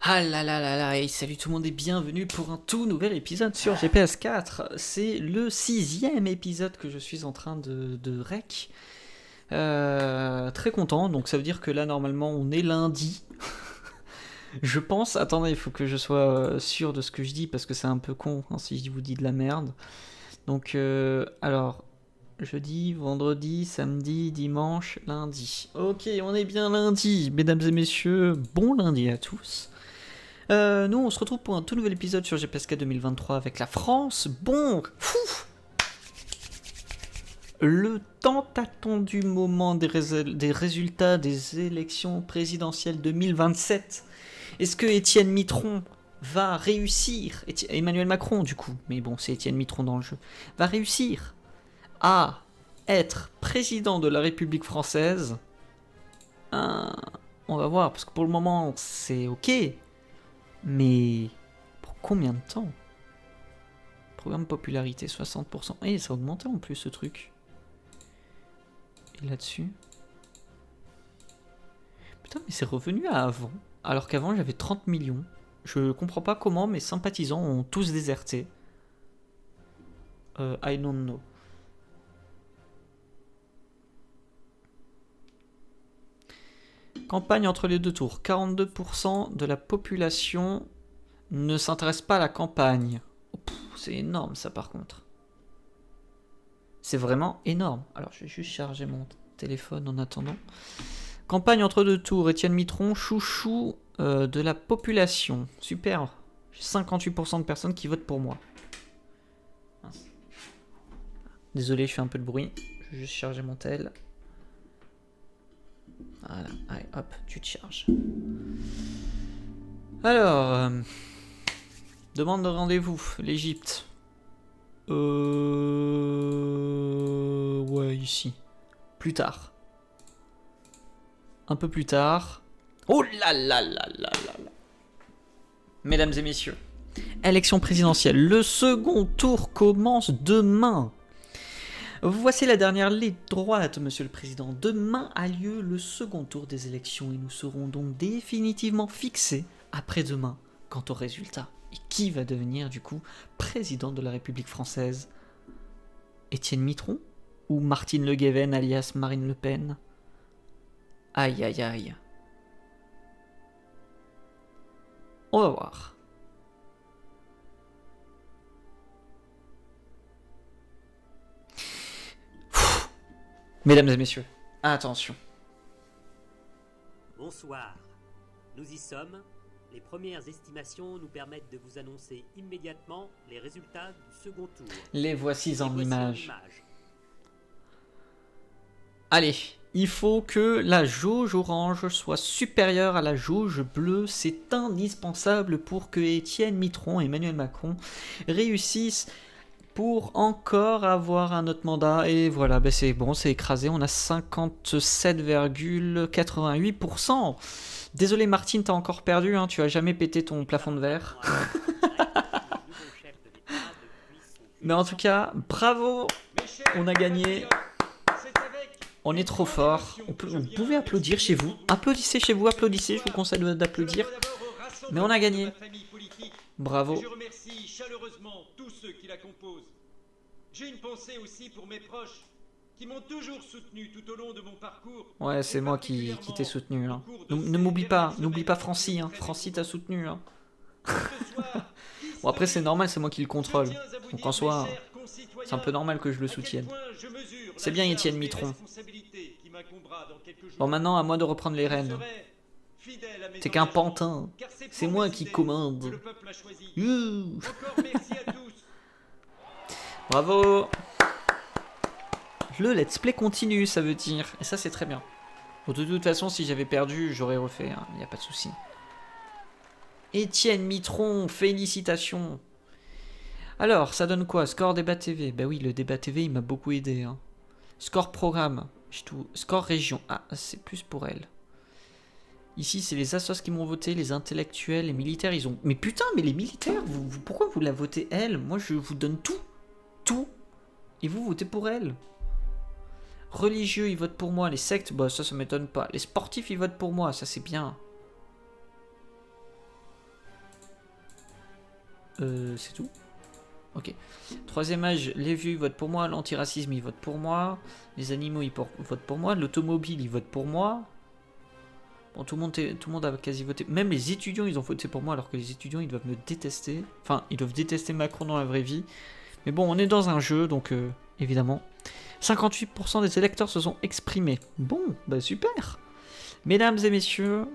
Ah là là là là, et salut tout le monde et bienvenue pour un tout nouvel épisode sur GPS 4. C'est le sixième épisode que je suis en train de, de rec. Euh, très content, donc ça veut dire que là normalement on est lundi. je pense, attendez, il faut que je sois euh, sûr de ce que je dis parce que c'est un peu con hein, si je vous dis de la merde. Donc euh, alors, jeudi, vendredi, samedi, dimanche, lundi. Ok, on est bien lundi, mesdames et messieurs, bon lundi à tous. Euh, nous, on se retrouve pour un tout nouvel épisode sur GPSK 2023 avec la France. Bon, fou le tant attendu moment des, rés- des résultats des élections présidentielles 2027. Est-ce que Étienne Mitron va réussir, Emmanuel Macron du coup, mais bon, c'est Étienne Mitron dans le jeu, va réussir à être président de la République française? Ah, On va voir, parce que pour le moment, c'est ok. Mais pour combien de temps? Programme popularité 60%. Et ça a augmenté en plus ce truc. Et là-dessus. Putain, mais c'est revenu à avant. Alors qu'avant j'avais 30 millions. Je comprends pas comment mes sympathisants ont tous déserté. Euh, I don't know. Campagne entre les deux tours. 42% de la population ne s'intéresse pas à la campagne. C'est énorme ça par contre. C'est vraiment énorme. Alors je vais juste charger mon téléphone en attendant. Campagne entre deux tours. Étienne Mitron, chouchou euh, de la population. Super. J'ai 58% de personnes qui votent pour moi. Désolé, je fais un peu de bruit. Je vais juste charger mon tel. Voilà, allez, hop, tu te charges. Alors, euh, demande de rendez-vous, l'Égypte. Euh... Ouais, ici. Plus tard. Un peu plus tard. Oh là là là là là là. Mesdames et messieurs, élection présidentielle. Le second tour commence demain. Voici la dernière ligne droite, Monsieur le Président. Demain a lieu le second tour des élections et nous serons donc définitivement fixés après-demain quant aux résultats. Et qui va devenir du coup président de la République française? Étienne Mitron ou Martine Le Guéven alias Marine Le Pen? Aïe aïe aïe. On va voir. Mesdames et messieurs, attention. Bonsoir. Nous y sommes. Les premières estimations nous permettent de vous annoncer immédiatement les résultats du second tour. Les voici en voici images. l'image. Allez, il faut que la jauge orange soit supérieure à la jauge bleue. C'est indispensable pour que Étienne Mitron et Emmanuel Macron réussissent pour encore avoir un autre mandat. Et voilà, ben c'est bon, c'est écrasé. On a 57,88%. Désolé Martine, t'as encore perdu. Hein, tu as jamais pété ton plafond de verre. Mais en tout cas, bravo, on a gagné. On est trop fort. Vous pouvez applaudir chez vous. Applaudissez chez vous, applaudissez. Je vous conseille d'applaudir. Mais on a gagné. Bravo. Je remercie chaleureusement tous ceux qui la composent. J'ai une pensée aussi pour mes proches qui m'ont toujours soutenu tout au long de mon parcours. Ouais, c'est moi qui, qui t'ai soutenu. Hein. Ne, m'oublie pas, n'oublie pas Francie. Hein. Francie t'a soutenu. Hein. Soir, Bon, après, c'est normal, c'est moi qui le contrôle. Donc en soi, C'est un peu normal que je le soutienne. C'est bien, Étienne Mitron. Bon, maintenant, à moi de reprendre les rênes. T'es qu'un pantin. c'est C'est moi qui commande. Encore merci à tous. Bravo Le let's play continue, ça veut dire. Et ça, c'est très bien. Bon, de toute façon, si j'avais perdu, j'aurais refait. Il n'y a pas de souci. Étienne Mitron, félicitations Alors, ça donne quoi? Score débat TV. Bah oui, le débat TV, il m'a beaucoup aidé. hein. Score programme. Score région. Ah, c'est plus pour elle. Ici, c'est les assos qui m'ont voté, les intellectuels, les militaires, ils ont... Mais putain, mais les militaires, pourquoi vous la votez elle? Moi, je vous donne tout. Et vous votez pour elle. Religieux, ils votent pour moi. Les sectes, bah ça, ça m'étonne pas. Les sportifs, ils votent pour moi. Ça, c'est bien. Euh, c'est tout Ok. Troisième âge, les vieux ils votent pour moi, l'antiracisme ils votent pour moi, les animaux ils votent pour moi, l'automobile ils votent pour moi. Bon, tout le, monde tout le monde a quasi voté. Même les étudiants ils ont voté pour moi alors que les étudiants ils doivent me détester. Enfin, ils doivent détester Macron dans la vraie vie. Mais bon, on est dans un jeu donc euh, évidemment. 58% des électeurs se sont exprimés. Bon, bah super. Mesdames et messieurs,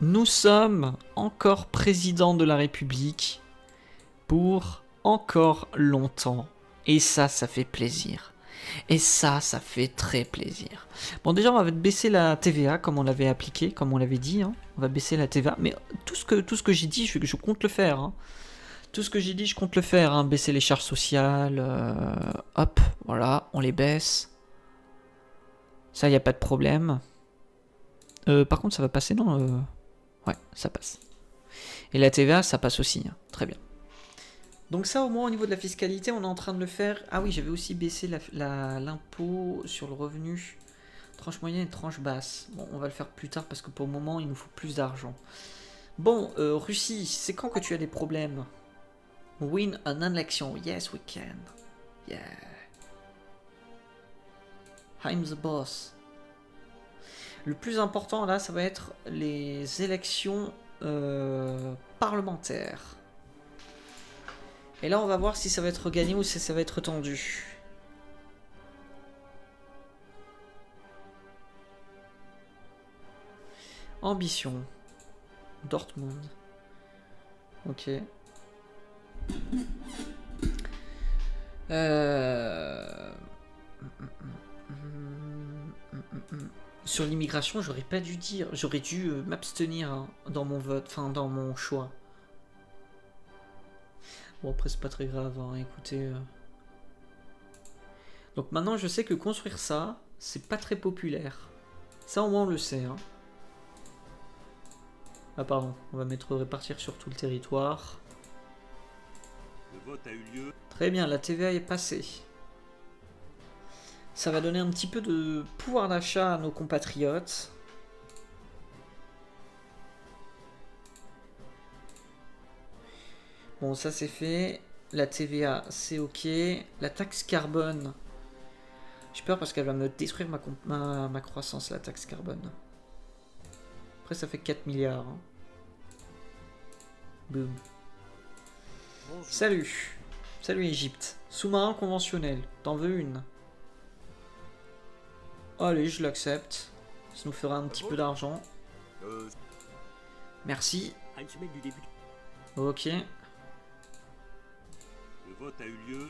nous sommes encore président de la République pour encore longtemps. Et ça, ça fait plaisir. Et ça, ça fait très plaisir. Bon, déjà, on va baisser la TVA comme on l'avait appliqué, comme on l'avait dit. hein. On va baisser la TVA. Mais tout ce que, que j'ai dit, je, je compte le faire. hein. Tout ce que j'ai dit, je compte le faire. hein. Baisser les charges sociales. euh, hop, voilà, on les baisse. Ça, il n'y a pas de problème. Euh, par contre, ça va passer, non euh, Ouais, ça passe. Et la TVA, ça passe aussi. hein. Très bien. Donc ça, au moins, au niveau de la fiscalité, on est en train de le faire. Ah oui, j'avais aussi baissé l'impôt sur le revenu. Tranche moyenne et tranche basse. Bon, on va le faire plus tard parce que pour le moment, il nous faut plus d'argent. Bon, euh, Russie, c'est quand que tu as des problèmes? Win an election. Yes, we can. Yeah. I'm the boss. Le plus important là, ça va être les élections euh, parlementaires. Et là, on va voir si ça va être gagné ou si ça va être tendu. Ambition. Dortmund. Ok. Euh... Sur l'immigration, j'aurais pas dû dire, j'aurais dû euh, m'abstenir hein, dans mon vote, enfin dans mon choix. Bon après c'est pas très grave, hein, écoutez. euh. Donc maintenant je sais que construire ça, c'est pas très populaire. Ça au moins on le sait. hein. Ah pardon, on va mettre répartir sur tout le territoire. Très bien, la TVA est passée. Ça va donner un petit peu de pouvoir d'achat à nos compatriotes. Bon, ça c'est fait. La TVA, c'est ok. La taxe carbone. J'ai peur parce qu'elle va me détruire ma, croissance, la taxe carbone. Après, ça fait 4 milliards. hein. Boum. Bonjour. Salut. Salut Égypte. Sous-marin conventionnel. T'en veux une? Allez, je l'accepte. Ça nous fera un petit peu d'argent. Euh, Merci. début. Ok. Le vote a eu lieu.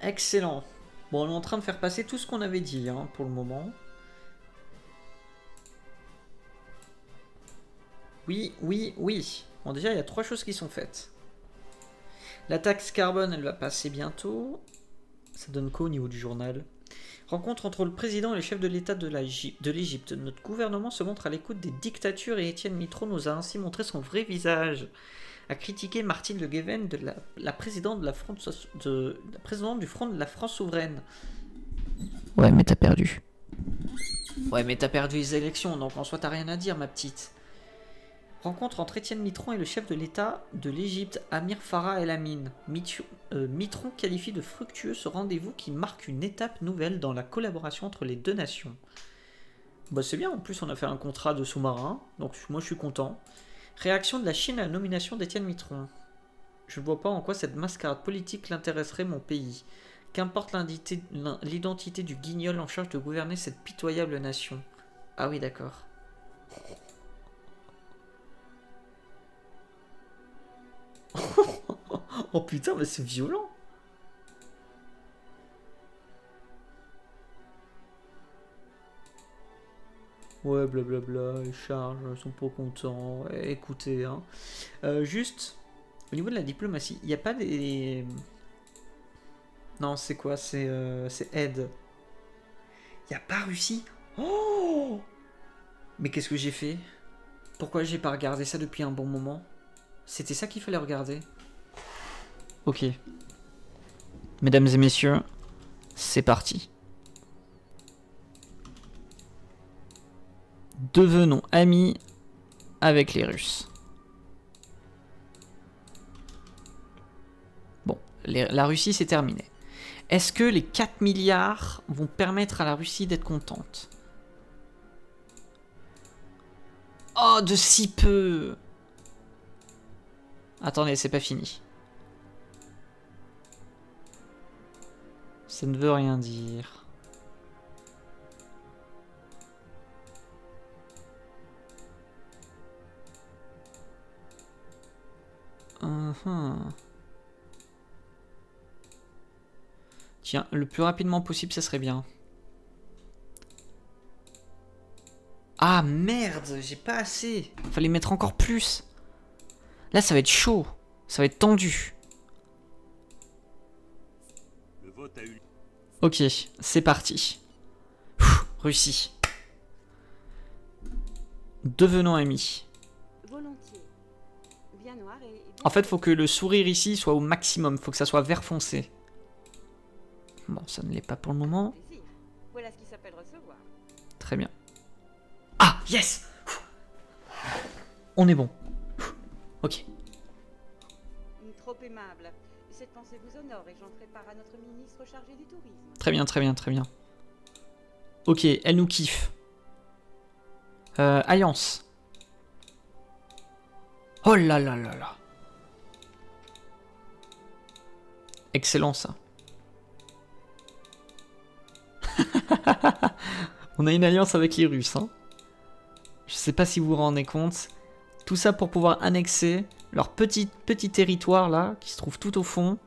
Excellent. Bon, on est en train de faire passer tout ce qu'on avait dit hein, pour le moment. Oui, oui, oui. Bon, déjà, il y a trois choses qui sont faites. La taxe carbone, elle va passer bientôt. Ça donne quoi au niveau du journal? Rencontre entre le président et les chefs de l'État de l'Égypte. Notre gouvernement se montre à l'écoute des dictatures et Étienne Mitro nous a ainsi montré son vrai visage. A critiqué Martine Le Guéven, de la, la présidente de la, Front de, la présidente du Front de la France souveraine. Ouais, mais t'as perdu. Ouais, mais t'as perdu les élections, donc en soi t'as rien à dire, ma petite. Rencontre entre Étienne Mitron et le chef de l'État de l'Égypte, Amir Farah El Amin. Euh, Mitron qualifie de fructueux ce rendez-vous qui marque une étape nouvelle dans la collaboration entre les deux nations. Bah c'est bien, en plus on a fait un contrat de sous-marin, donc moi je suis content. Réaction de la Chine à la nomination d'Étienne Mitron. Je ne vois pas en quoi cette mascarade politique l'intéresserait mon pays. Qu'importe l'identité du guignol en charge de gouverner cette pitoyable nation. Ah oui, d'accord. Oh putain, mais c'est violent. Ouais, blablabla, les charges ils sont pas contents. Ouais, écoutez, hein. Euh, juste, au niveau de la diplomatie, il n'y a pas des. Non, c'est quoi? C'est euh, aide. Il n'y a pas Russie? Oh Mais qu'est-ce que j'ai fait? Pourquoi j'ai pas regardé ça depuis un bon moment? C'était ça qu'il fallait regarder Ok. Mesdames et messieurs, c'est parti. Devenons amis avec les Russes. Les- la Russie, c'est terminé. Est-ce que les 4 milliards vont permettre à la Russie d'être contente? Oh, de si peu Attendez, c'est pas fini. Ça ne veut rien dire. Mhm. Tiens, le plus rapidement possible, ça serait bien. Ah merde, j'ai pas assez. Fallait mettre encore plus. Là, ça va être chaud. Ça va être tendu. Ok, c'est parti. Russie. Devenons amis. En fait, faut que le sourire ici soit au maximum. Faut que ça soit vert foncé. Bon, ça ne l'est pas pour le moment. Très bien. Ah, yes On est bon. Ok. Trop aimable. Vous honore et j'en à notre ministre chargé du tourisme. Très bien, très bien, très bien. Ok, elle nous kiffe. Euh, Alliance. Oh là là là là. Excellent ça. On a une alliance avec les Russes. Hein. Je sais pas si vous vous rendez compte. Tout ça pour pouvoir annexer leur petit, petit territoire là, qui se trouve tout au fond.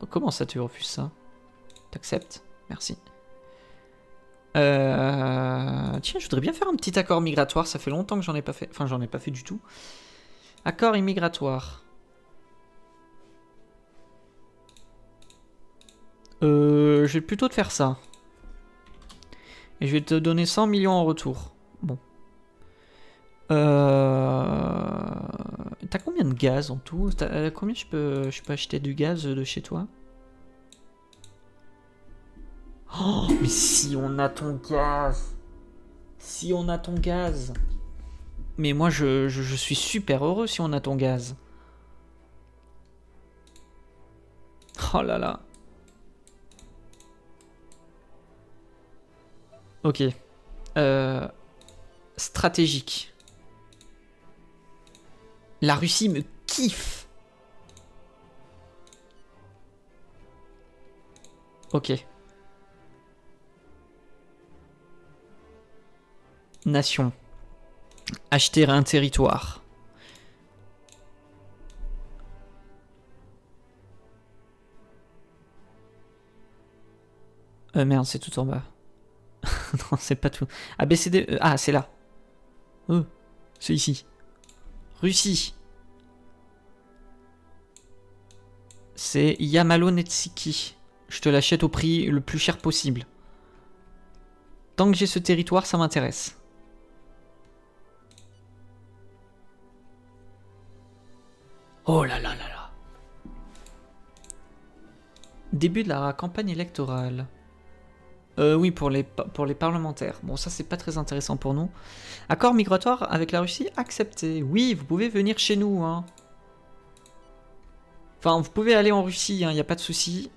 Oh, Comment ça tu refuses ça? T'acceptes? Merci. Euh, Tiens, je voudrais bien faire un petit accord migratoire. Ça fait longtemps que j'en ai pas fait. Enfin, j'en ai pas fait du tout. Accord immigratoire. Euh, je vais plutôt te faire ça. Et je vais te donner 100 millions en retour. Bon. Euh... T'as combien de gaz en tout euh, Combien je peux, je peux acheter du gaz de chez toi Oh, mais si on a ton gaz Si on a ton gaz Mais moi, je, je, je suis super heureux si on a ton gaz. Oh là là. Ok. Euh, stratégique. La Russie me kiffe. Ok. Nation. Acheter un territoire. Euh, merde, c'est tout en bas. non, c'est pas tout. ABCD. euh, ah, c'est là. Oh, c'est ici. Russie. C'est Yamalonetsiki. Je te l'achète au prix le plus cher possible. Tant que j'ai ce territoire, ça m'intéresse. Oh là là là là. Début de la campagne électorale. Euh, oui, pour les, pour les parlementaires. Bon, ça, c'est pas très intéressant pour nous. Accord migratoire avec la Russie accepté. Oui, vous pouvez venir chez nous. Hein. Enfin, vous pouvez aller en Russie, il n'y a pas de souci.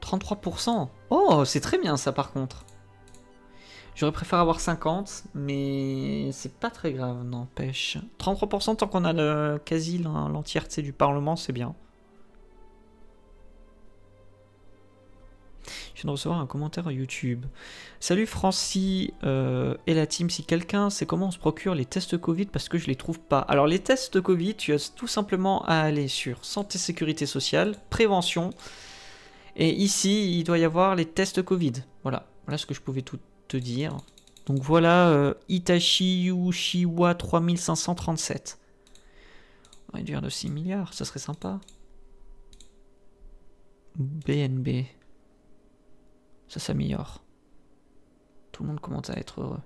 33%. Oh, c'est très bien ça par contre. J'aurais préféré avoir 50, mais c'est pas très grave, n'empêche. 33% tant qu'on a quasi l'en- l'entièreté du Parlement, c'est bien. De recevoir un commentaire YouTube. Salut Francie euh, et la team. Si quelqu'un sait comment on se procure les tests Covid parce que je les trouve pas. Alors les tests Covid, tu as tout simplement à aller sur Santé Sécurité Sociale, Prévention. Et ici, il doit y avoir les tests Covid. Voilà, voilà ce que je pouvais tout te dire. Donc voilà, euh, Itachi Yushiwa 3537. On va réduire de 6 milliards, ça serait sympa. BNB. Ça s'améliore. Tout le monde commence à être heureux.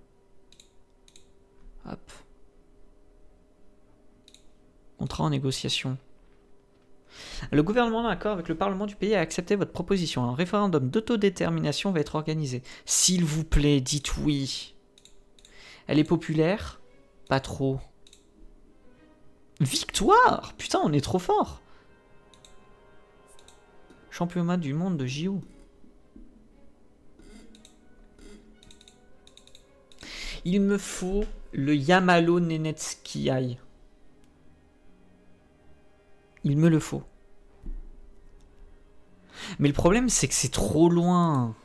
Hop. Contrat en négociation. Le gouvernement d'accord avec le Parlement du pays a accepté votre proposition. Un référendum d'autodétermination va être organisé. S'il vous plaît, dites oui. Elle est populaire? Pas trop. Victoire Putain, on est trop fort Championnat du monde de JO. Il me faut le Yamalo Nenetskiai. Il me le faut. Mais le problème, c'est que c'est trop loin.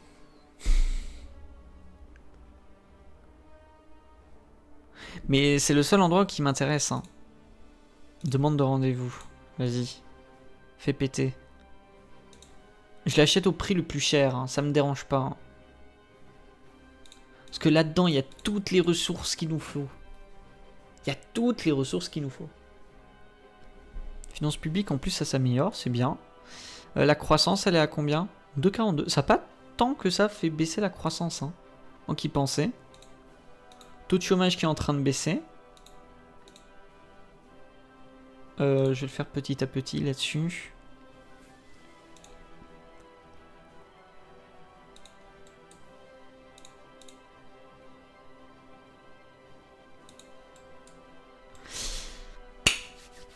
Mais c'est le seul endroit qui m'intéresse. hein. Demande de rendez-vous. Vas-y. Fais péter. Je l'achète au prix le plus cher, hein, ça me dérange pas. hein. Parce que là-dedans, il y a toutes les ressources qu'il nous faut. Il y a toutes les ressources qu'il nous faut. Finances publiques, en plus, ça s'améliore, c'est bien. Euh, la croissance, elle est à combien? 2,42. Ça n'a pas tant que ça fait baisser la croissance. Hein, donc, y penser. Taux de chômage qui est en train de baisser. Euh, je vais le faire petit à petit là-dessus.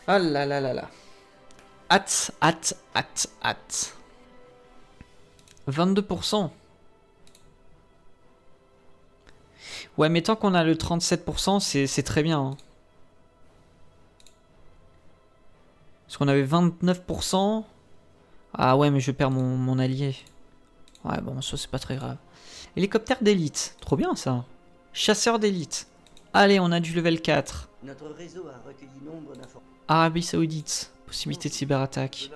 Ah là là là là. Hâte, hâte, hâte, hâte. 22%. Ouais, mais tant qu'on a le 37%, c'est c'est très bien. hein. Parce qu'on avait 29%. Ah ouais, mais je perds mon, mon allié. Ouais, bon, ça c'est pas très grave. Hélicoptère d'élite. Trop bien ça. Chasseur d'élite. Allez, on a du level 4. Notre réseau a recueilli nombre d'informations. Arabie Saoudite. Possibilité de cyberattaque.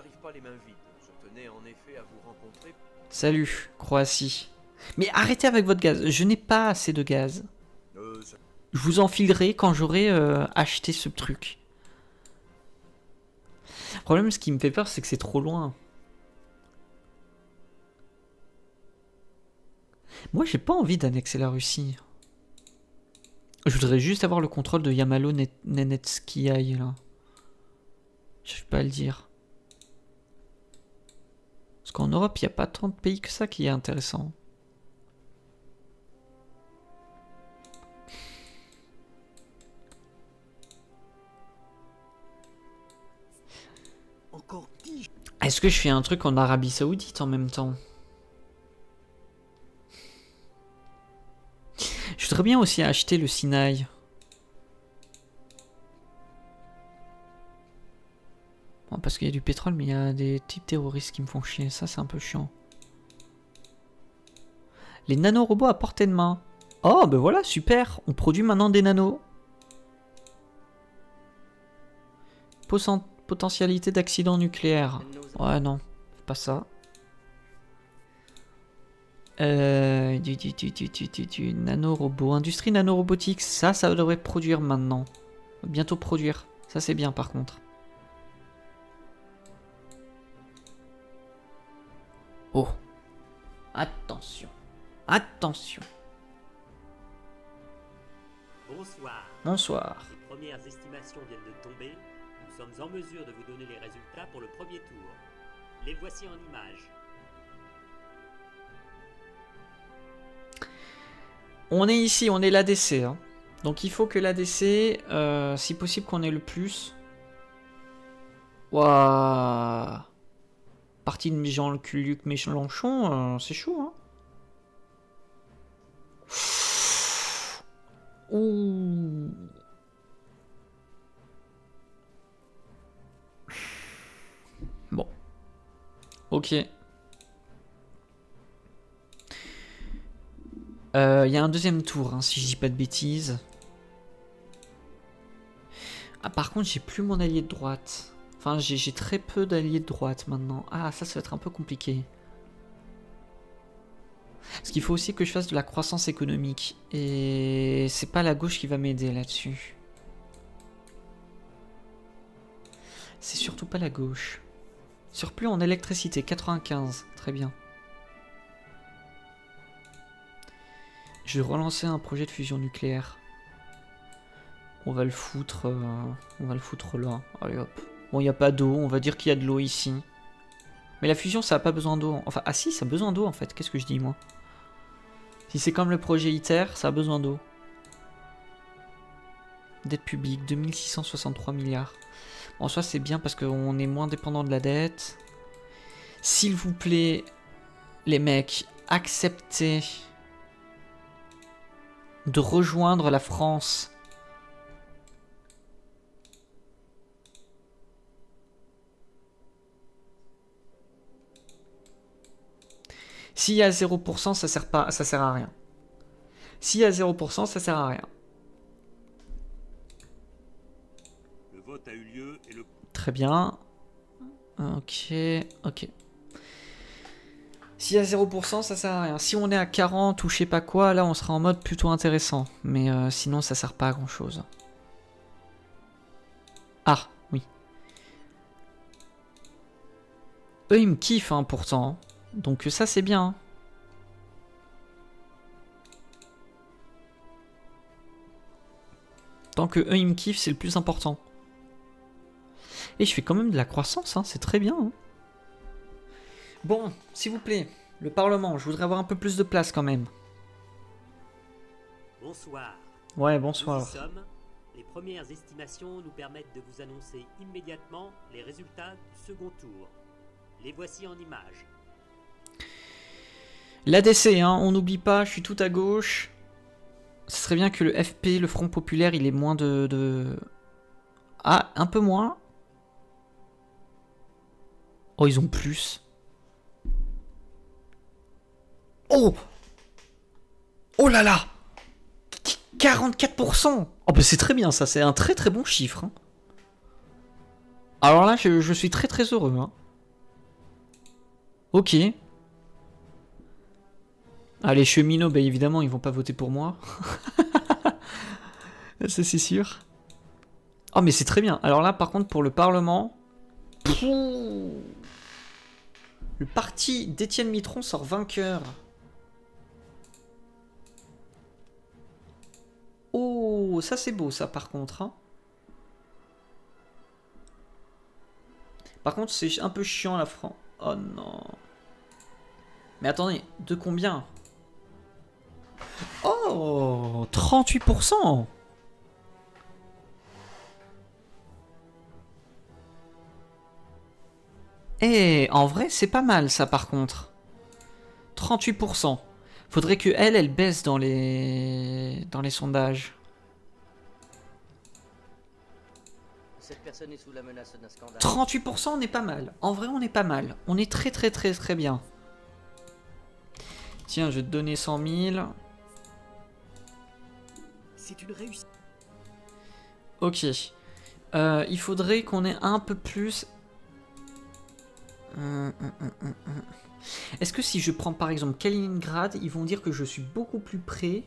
Salut, Croatie. Mais arrêtez avec votre gaz. Je n'ai pas assez de gaz. Euh, Je vous enfilerai quand j'aurai euh, acheté ce truc. Le problème, ce qui me fait peur, c'est que c'est trop loin. Moi, j'ai pas envie d'annexer la Russie. Je voudrais juste avoir le contrôle de Yamalo Net- Nenetskiai, là. Je sais pas le dire. Parce qu'en Europe, il n'y a pas tant de pays que ça qui est intéressant. Est-ce que je fais un truc en Arabie Saoudite en même temps? Je voudrais bien aussi acheter le Sinaï. Bon, parce qu'il y a du pétrole, mais il y a des types terroristes qui me font chier. Ça, c'est un peu chiant. Les nanorobots à portée de main. Oh, ben voilà, super. On produit maintenant des nanos. Poten- Potentialité d'accident nucléaire. Ouais, non, pas ça. Euh, du nanorobot. Industrie nanorobotique, ça, ça devrait produire maintenant. Bientôt produire. Ça, c'est bien par contre. Oh. Attention. Attention. Bonsoir. Bonsoir. Les premières estimations viennent de tomber. Nous sommes en mesure de vous donner les résultats pour le premier tour. Les voici en images. On est ici, on est l'ADC. Hein. Donc il faut que l'ADC, euh, si possible qu'on ait le plus. Waouh Partie de Jean-Luc Mélenchon, euh, c'est chaud, hein Ouh Bon. Ok. Euh, Il y a un deuxième tour, hein, si je dis pas de bêtises. Ah, par contre, j'ai plus mon allié de droite. Enfin, j'ai très peu d'alliés de droite maintenant. Ah, ça, ça va être un peu compliqué. Parce qu'il faut aussi que je fasse de la croissance économique. Et c'est pas la gauche qui va m'aider là-dessus. C'est surtout pas la gauche. Surplus en électricité, 95. Très bien. Je vais relancer un projet de fusion nucléaire. On va le foutre, euh, on va le foutre là. Allez hop. Bon, il n'y a pas d'eau, on va dire qu'il y a de l'eau ici. Mais la fusion, ça a pas besoin d'eau. Enfin, ah si, ça a besoin d'eau en fait. Qu'est-ce que je dis moi? Si c'est comme le projet ITER, ça a besoin d'eau. Dette publique, 2663 milliards. En soi, c'est bien parce qu'on est moins dépendant de la dette. S'il vous plaît, les mecs, acceptez de rejoindre la France. S'il y a 0%, ça sert pas, ça sert à rien. S'il y a 0%, ça sert à rien. Le vote a eu lieu et le Très bien. Ok, ok. S'il y a 0%, ça sert à rien. Si on est à 40 ou je sais pas quoi, là on sera en mode plutôt intéressant. Mais euh, sinon ça sert pas à grand chose. Ah, oui. Eux ils me kiffent hein, pourtant. Donc ça c'est bien. Tant que eux ils me kiffent, c'est le plus important. Et je fais quand même de la croissance, hein, c'est très bien. hein. Bon, s'il vous plaît, le Parlement, je voudrais avoir un peu plus de place quand même. bonsoir. Ouais, Nous bonsoir. y sommes. Les premières estimations nous permettent de vous annoncer immédiatement les résultats du second tour. Les voici en images. L'ADC, hein, on n'oublie pas, je suis tout à gauche. Ce serait bien que le FP, le Front Populaire, il ait moins de... Ah, un peu moins. Oh, ils ont plus. Oh Oh là là 44% Oh bah c'est très bien ça, c'est un très très bon chiffre. hein. Alors là, je, je suis très très heureux. hein. Ok. Ah, les cheminots, bah évidemment, ils vont pas voter pour moi. Ça, c'est sûr. Oh, mais c'est très bien. Alors là, par contre, pour le Parlement. Le parti d'Étienne Mitron sort vainqueur. Oh, ça c'est beau, ça, par contre. hein. Par contre, c'est un peu chiant la France. Oh non. Mais attendez, de combien? Oh 38% Eh, en vrai, c'est pas mal ça par contre. 38%. Faudrait que elle, elle baisse dans les dans les sondages. Cette personne est sous la menace d'un scandale. 38% on est pas mal. En vrai, on est pas mal. On est très très très très bien. Tiens, je vais te donner 100 000. Ok. Euh, il faudrait qu'on ait un peu plus. Hum, hum. Est-ce que si je prends par exemple Kaliningrad, ils vont dire que je suis beaucoup plus près?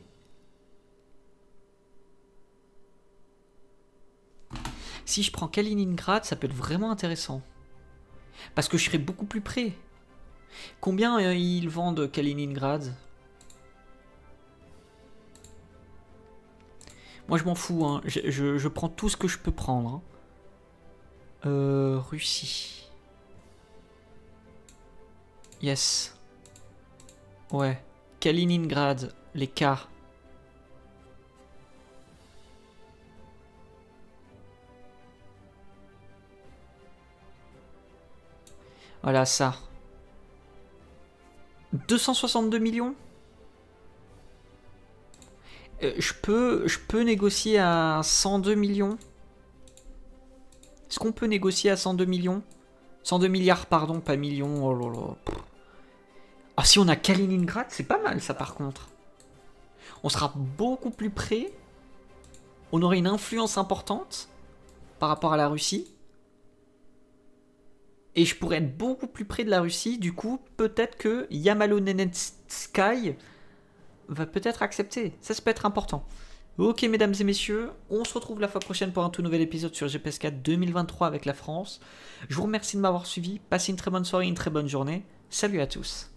Si je prends Kaliningrad, ça peut être vraiment intéressant. Parce que je serai beaucoup plus près. Combien euh, ils vendent Kaliningrad? Moi je m'en fous, hein. je, prends tout ce que je peux prendre. hein. Euh, Russie. Yes. Ouais. Kaliningrad, les K. Voilà ça. 262 millions? Je peux, je peux négocier à 102 millions. Est-ce qu'on peut négocier à 102 millions 102 milliards, pardon, pas millions. Oh. Ah, si on a Kaliningrad, c'est pas mal ça par contre. On sera beaucoup plus près. On aurait une influence importante par rapport à la Russie. Et je pourrais être beaucoup plus près de la Russie. Du coup, peut-être que Yamalonenetsky va peut-être accepter. Ça, ça peut être important. Ok, mesdames et messieurs, on se retrouve la fois prochaine pour un tout nouvel épisode sur GPS4 2023 avec la France. Je vous remercie de m'avoir suivi. Passez une très bonne soirée, une très bonne journée. Salut à tous.